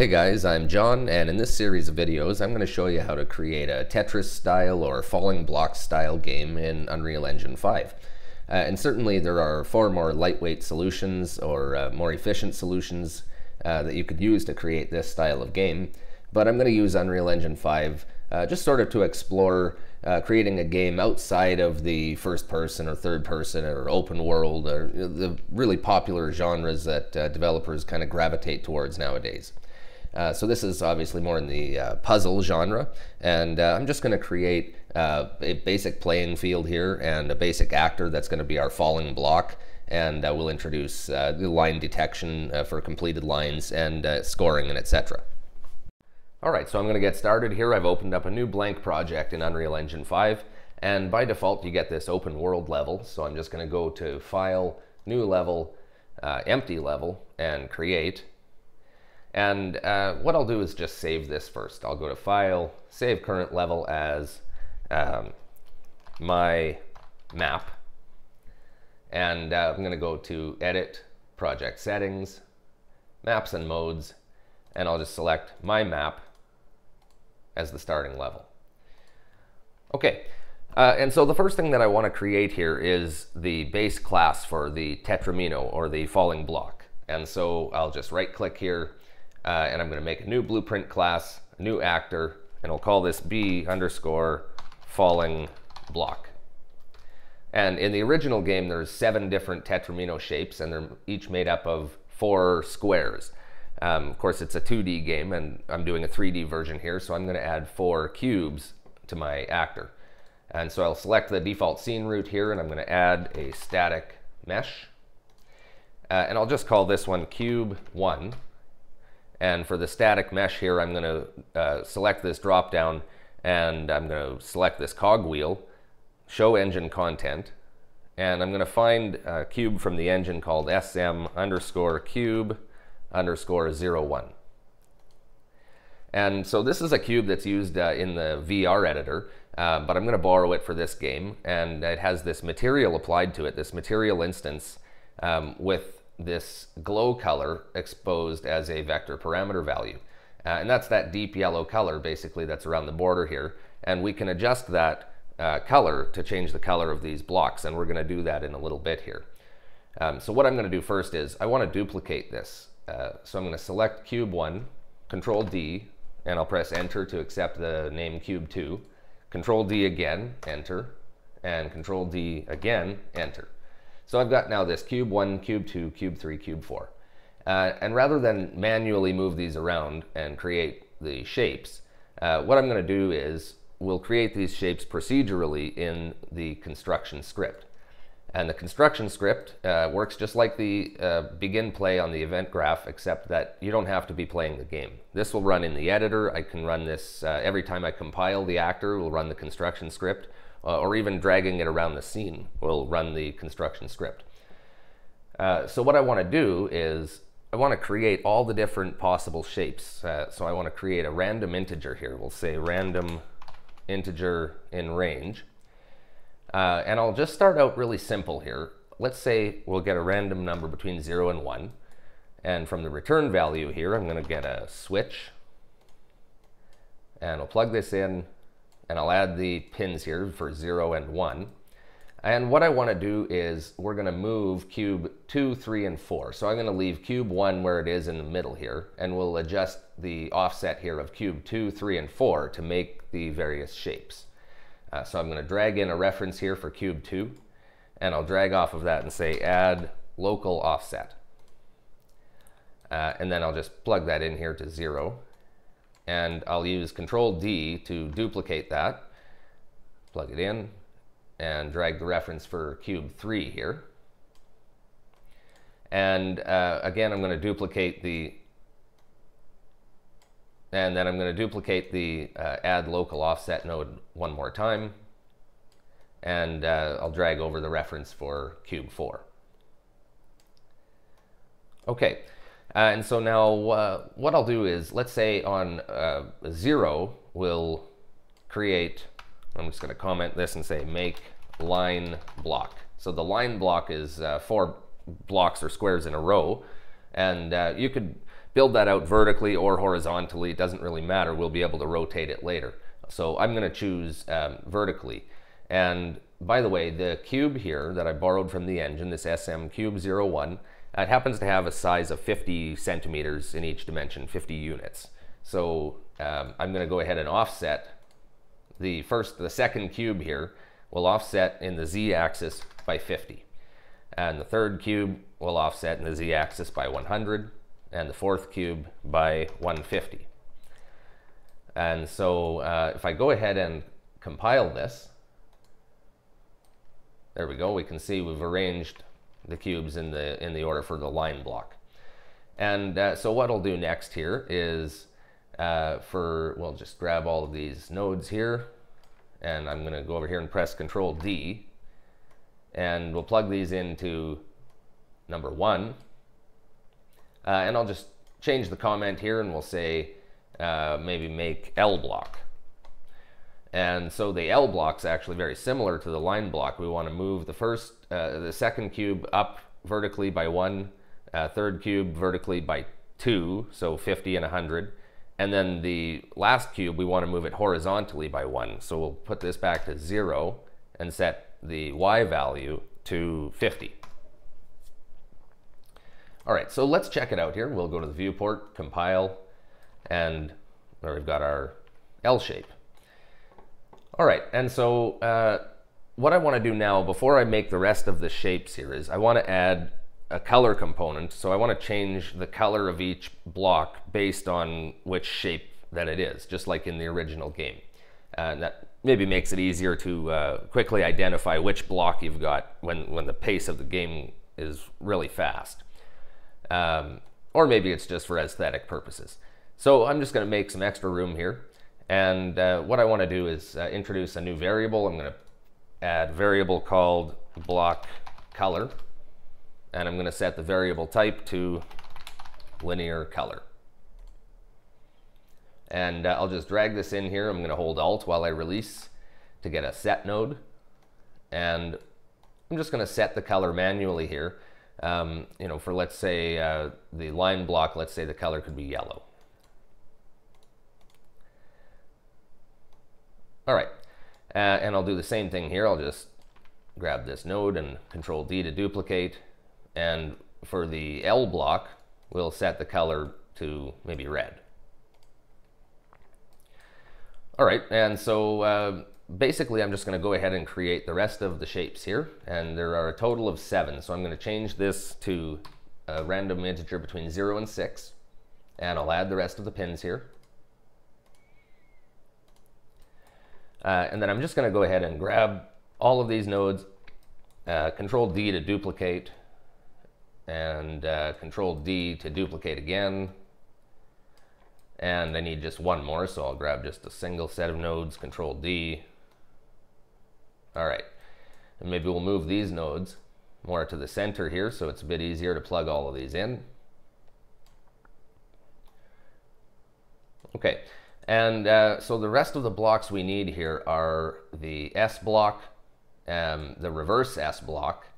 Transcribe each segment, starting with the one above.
Hey guys, I'm Jon, and in this series of videos, I'm going to show you how to create a Tetris style or falling block style game in Unreal Engine 5. Uh, and certainly there are far more lightweight solutions or uh, more efficient solutions uh, that you could use to create this style of game, but I'm going to use Unreal Engine 5 uh, just sort of to explore uh, creating a game outside of the first person or third person or open world or the really popular genres that uh, developers kind of gravitate towards nowadays. Uh, so this is obviously more in the uh, puzzle genre, and uh, I'm just going to create uh, a basic playing field here and a basic actor that's going to be our falling block, and uh, we'll introduce the line detection for completed lines and scoring and etc. All right, so I'm going to get started here. I've opened up a new blank project in Unreal Engine 5, and by default you get this open world level, so I'm just going to go to File, New Level, Empty Level, and Create, and uh, what I'll do is just save this first. I'll go to File, Save Current Level as um, my map. And uh, I'm going to go to Edit, Project Settings, Maps and Modes, and I'll just select my map as the starting level. Okay, uh, and so the first thing that I want to create here is the base class for the Tetromino or the falling block. And so I'll just right click here uh, and I'm going to make a new blueprint class, a new actor, and I'll call this B underscore falling block. And in the original game, there's seven different Tetromino shapes, and they're each made up of four squares. Um, of course, it's a 2D game, and I'm doing a 3D version here, so I'm going to add four cubes to my actor. And so I'll select the default scene root here, and I'm going to add a static mesh. Uh, and I'll just call this one cube 1 and for the static mesh here, I'm going to uh, select this dropdown and I'm going to select this cogwheel, show engine content, and I'm going to find a cube from the engine called sm underscore cube underscore 01. And so this is a cube that's used uh, in the VR editor, uh, but I'm going to borrow it for this game. And it has this material applied to it, this material instance um, with this glow color exposed as a vector parameter value. Uh, and that's that deep yellow color basically that's around the border here. And we can adjust that uh, color to change the color of these blocks. And we're going to do that in a little bit here. Um, so what I'm going to do first is I want to duplicate this. Uh, so I'm going to select cube 1, control D, and I'll press enter to accept the name cube 2. Control D again, enter, and control D again, enter. So I've got now this cube 1, cube 2, cube 3, cube 4. Uh, and rather than manually move these around and create the shapes, uh, what I'm going to do is we'll create these shapes procedurally in the construction script. And the construction script uh, works just like the uh, begin play on the event graph, except that you don't have to be playing the game. This will run in the editor. I can run this uh, every time I compile the actor, we'll run the construction script uh, or even dragging it around the scene will run the construction script. Uh, so what I want to do is I want to create all the different possible shapes. Uh, so I want to create a random integer here. We'll say random integer in range. Uh, and I'll just start out really simple here. Let's say we'll get a random number between 0 and 1. And from the return value here, I'm going to get a switch. And I'll plug this in and I'll add the pins here for 0 and 1. And what I want to do is we're going to move cube 2, 3, and 4. So I'm going to leave cube 1 where it is in the middle here, and we'll adjust the offset here of cube 2, 3, and 4 to make the various shapes. Uh, so I'm going to drag in a reference here for cube 2, and I'll drag off of that and say add local offset. Uh, and then I'll just plug that in here to 0 and I'll use Control D to duplicate that, plug it in, and drag the reference for cube 3 here. And uh, again, I'm going to duplicate the, and then I'm going to duplicate the uh, add local offset node one more time. And uh, I'll drag over the reference for cube 4. Okay, uh, and so now uh, what I'll do is, let's say on uh, zero, we'll create, I'm just gonna comment this and say make line block. So the line block is uh, four blocks or squares in a row. And uh, you could build that out vertically or horizontally. It doesn't really matter. We'll be able to rotate it later. So I'm going to choose um, vertically. And by the way, the cube here that I borrowed from the engine, this SM Cube 01, it happens to have a size of 50 centimeters in each dimension, 50 units. So um, I'm going to go ahead and offset the first, the second cube here will offset in the z-axis by 50. And the third cube will offset in the z-axis by 100, and the fourth cube by 150. And so uh, if I go ahead and compile this, there we go, we can see we've arranged the cubes in the, in the order for the line block. And uh, so what I'll do next here is uh, for, we'll just grab all of these nodes here, and I'm going to go over here and press Control D, and we'll plug these into number one, uh, and I'll just change the comment here and we'll say uh, maybe make L block. And so the L block is actually very similar to the line block. We want to move the first, uh, the second cube up vertically by one, uh, third cube vertically by two, so 50 and 100. And then the last cube, we want to move it horizontally by one. So we'll put this back to zero and set the Y value to 50. All right, so let's check it out here. We'll go to the viewport, compile, and there we've got our L shape. All right, and so uh, what I want to do now, before I make the rest of the shapes here, is I want to add a color component. So I want to change the color of each block based on which shape that it is, just like in the original game. And that maybe makes it easier to uh, quickly identify which block you've got when, when the pace of the game is really fast. Um, or maybe it's just for aesthetic purposes. So I'm just going to make some extra room here. And uh, what I want to do is uh, introduce a new variable. I'm going to add a variable called block color. And I'm going to set the variable type to linear color. And uh, I'll just drag this in here. I'm going to hold Alt while I release to get a set node. And I'm just going to set the color manually here. Um, you know, for let's say uh, the line block, let's say the color could be yellow. All right, uh, and I'll do the same thing here. I'll just grab this node and Control D to duplicate. And for the L block, we'll set the color to maybe red. All right, and so uh, basically I'm just going to go ahead and create the rest of the shapes here. And there are a total of seven. So I'm going to change this to a random integer between 0 and 6. And I'll add the rest of the pins here. Uh, and then I'm just going to go ahead and grab all of these nodes, uh, Control D to duplicate, and uh, Control D to duplicate again. And I need just one more, so I'll grab just a single set of nodes, Control D, all right, and maybe we'll move these nodes more to the center here so it's a bit easier to plug all of these in. Okay, and uh, so the rest of the blocks we need here are the S block, um, the reverse S block,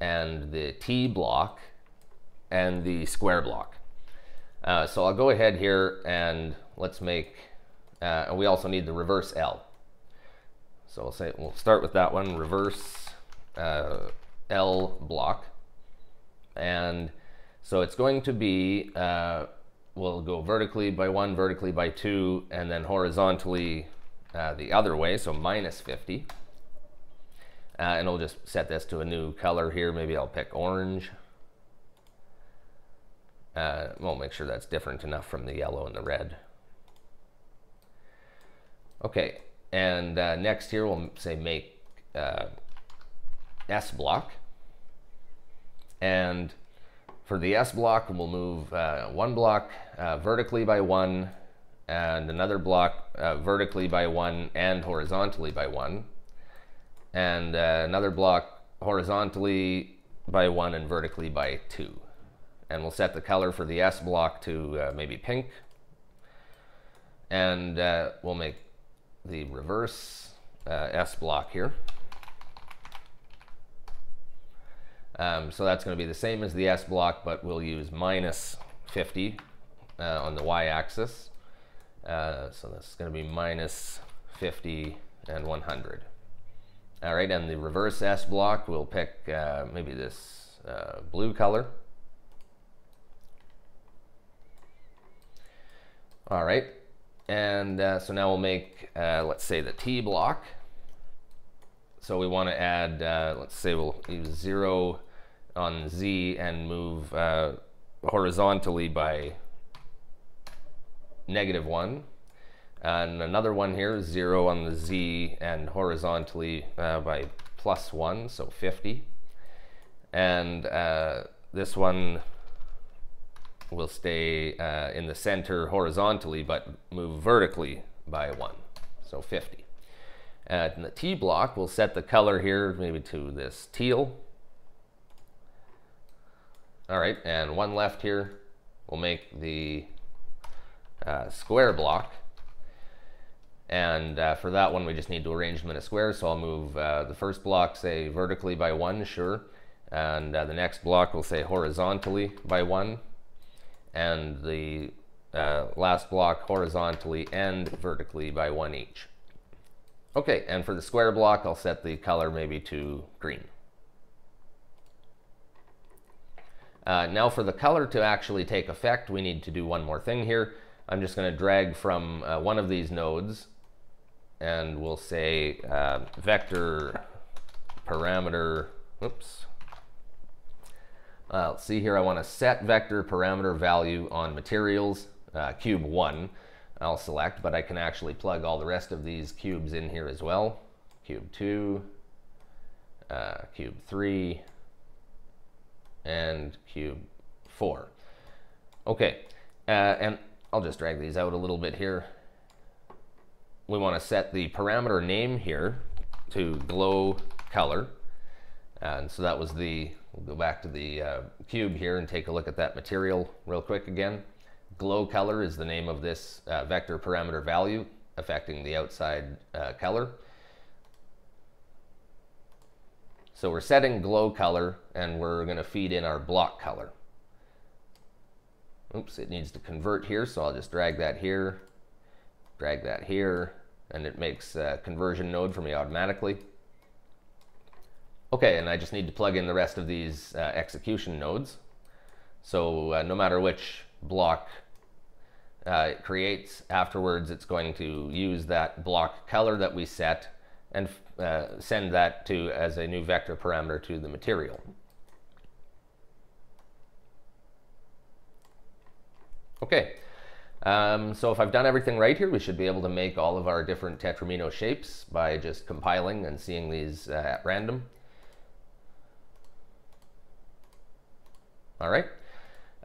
and the T block, and the square block. Uh, so I'll go ahead here and let's make, uh, and we also need the reverse L. So we'll say we'll start with that one, reverse uh, L block. And so it's going to be, we'll go vertically by one, vertically by two, and then horizontally uh, the other way, so minus 50. Uh, and we'll just set this to a new color here. Maybe I'll pick orange. Uh, we'll make sure that's different enough from the yellow and the red. Okay, and uh, next here, we'll say make uh, S block. And for the S block, we'll move uh, one block uh, vertically by one and another block uh, vertically by one and horizontally by one. And uh, another block horizontally by one and vertically by two. And we'll set the color for the S block to maybe pink. And we'll make the reverse uh, S block here. Um, so that's going to be the same as the S block, but we'll use minus 50 uh, on the y-axis. Uh, so this is going to be minus 50 and 100. All right, and the reverse S block, we'll pick uh, maybe this uh, blue color. All right, and uh, so now we'll make, uh, let's say, the T block. So we want to add, uh, let's say we'll use 0 on Z and move uh, horizontally by negative 1. And another one here, 0 on the Z and horizontally uh, by plus 1, so 50. And uh, this one will stay uh, in the center horizontally, but move vertically by 1, so 50. And in the T block, we'll set the color here maybe to this teal. All right, and one left here. We'll make the uh, square block. And uh, for that one, we just need to arrange them in a square. So I'll move uh, the first block, say vertically by one, sure. And uh, the next block will say horizontally by one. And the uh, last block horizontally and vertically by one each. Okay, and for the square block, I'll set the color maybe to green. Uh, now for the color to actually take effect, we need to do one more thing here. I'm just going to drag from uh, one of these nodes and we'll say uh, vector parameter, oops. Uh, let's see here, I want to set vector parameter value on materials, uh, cube 1. I'll select, but I can actually plug all the rest of these cubes in here as well. Cube 2, uh, cube 3, and cube 4. Okay, uh, and I'll just drag these out a little bit here we want to set the parameter name here to glow color. And so that was the, we'll go back to the uh, cube here and take a look at that material real quick again. Glow color is the name of this uh, vector parameter value affecting the outside uh, color. So we're setting glow color and we're going to feed in our block color. Oops, it needs to convert here, so I'll just drag that here, drag that here, and it makes a conversion node for me automatically. Okay, and I just need to plug in the rest of these uh, execution nodes. So uh, no matter which block uh, it creates, afterwards it's going to use that block color that we set and uh, send that to as a new vector parameter to the material. Okay, um, so if I've done everything right here, we should be able to make all of our different Tetromino shapes by just compiling and seeing these uh, at random. All right.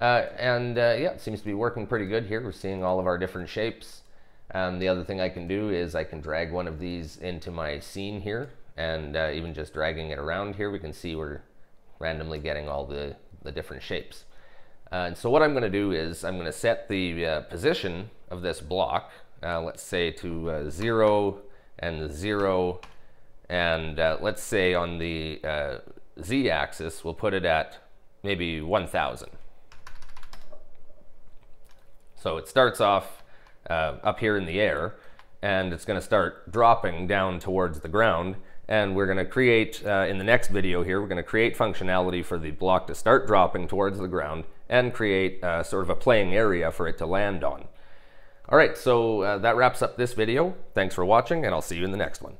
Uh, and uh, yeah, it seems to be working pretty good here. We're seeing all of our different shapes. Um, the other thing I can do is I can drag one of these into my scene here. And uh, even just dragging it around here, we can see we're randomly getting all the, the different shapes. Uh, and so what I'm going to do is I'm going to set the uh, position of this block, uh, let's say to 0 and 0, and let's say on the z-axis we'll put it at maybe 1000. So it starts off up here in the air, and it's going to start dropping down towards the ground, and we're going to create, in the next video here, we're going to create functionality for the block to start dropping towards the ground, and create uh, sort of a playing area for it to land on. All right, so uh, that wraps up this video. Thanks for watching, and I'll see you in the next one.